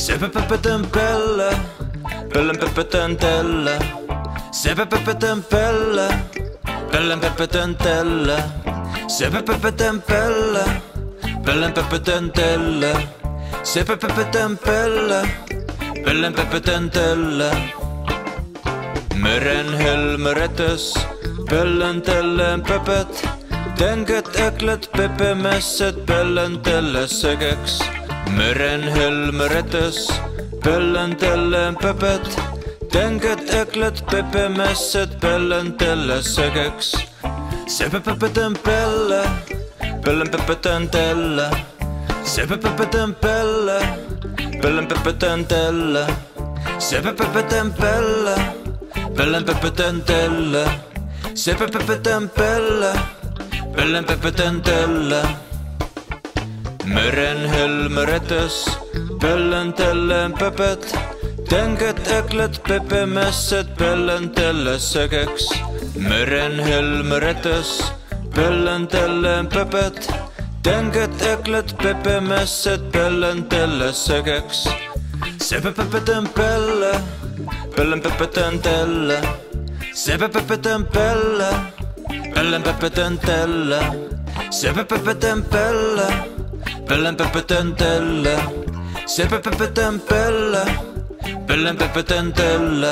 Sepepepetämpelle, pellempepetäntelle, sepepepetämpelle, pellempepetäntelle, sepepepetämpelle, pellempepetäntelle, sepepepetämpelle, pellempepetäntelle. Meren helmeretes, pellentellen pepet, tänget äklet Mörren höll mörretös, pöllen tellen pöpöt. öklet öklöt pöpömössöt, pöllen sökeks. sököks. Söpöpöpötön pelle, pöllen pöpötön telle. Söpöpöpötön pelle, pöllen pöpötön telle. Söpöpöpötön pelle, pöllen pöpötön telle. Söpöpöpötön pelle, pöllen pöpötön telle. Meren helmeretes, pellentellen pepet, tänget äklet pepemässet pellentelle segeks. Sepepepetempelle, pellenpepetentelle, sepepepetempelle, pellenpepetentelle, sepepepetempelle, pellenpepetentelle, sepepepetempelle, pellenpepetentelle. Meren helmeretes, pellentellen pepet, tänget äklet pepemässet pellentelle segeks. Meren helmeretes, pellentellen pepet, tänget äklet pepemässet pellentelle Pellen pepe tentelle, se pepe tempelle, pellen pepe tentelle.